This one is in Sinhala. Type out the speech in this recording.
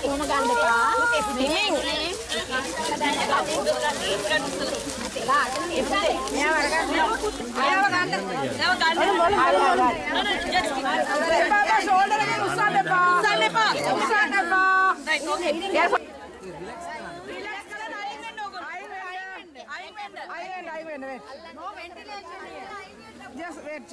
කොහොම ගන්නද කා? හිමින්. මෙයා වරගන්න. මෙයාව ගන්න. මෙයාව ගන්න. පාපා ෂෝල්ඩර් එකෙන් උස්සන්න එපා. උස්සන්න එපා. උස්සන්න එපා. No ventilation here. Just wait.